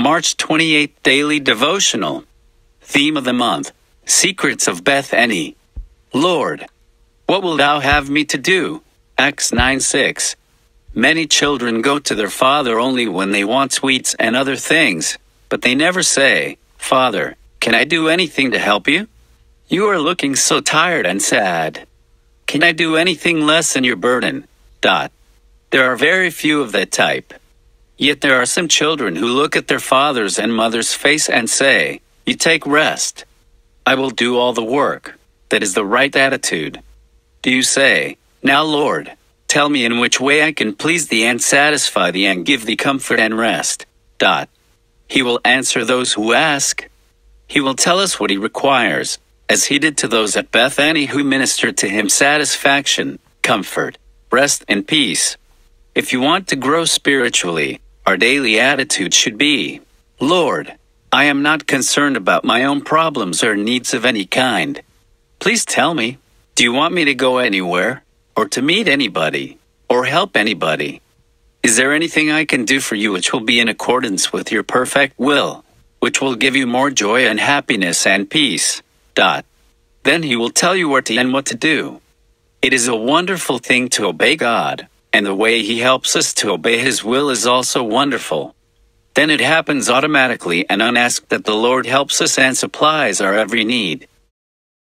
March 28th Daily Devotional. Theme of the month Secrets of Bethany. Lord, what wilt thou have me to do? Acts 9 6. Many children go to their father only when they want sweets and other things, but they never say, Father, can I do anything to help you? You are looking so tired and sad. Can I do anything less than your burden? Dot. There are very few of that type. Yet there are some children who look at their father's and mother's face and say, You take rest. I will do all the work. That is the right attitude. Do you say, Now, Lord, tell me in which way I can please thee and satisfy thee and give thee comfort and rest? Dot. He will answer those who ask. He will tell us what he requires, as he did to those at Bethany who ministered to him satisfaction, comfort, rest, and peace. If you want to grow spiritually, our daily attitude should be Lord, I am not concerned about my own problems or needs of any kind. Please tell me, do you want me to go anywhere, or to meet anybody, or help anybody? Is there anything I can do for you which will be in accordance with your perfect will, which will give you more joy and happiness and peace? Dot. Then he will tell you where to and what to do. It is a wonderful thing to obey God, and the way he helps us to obey his will is also wonderful. Then it happens automatically and unasked that the Lord helps us and supplies our every need.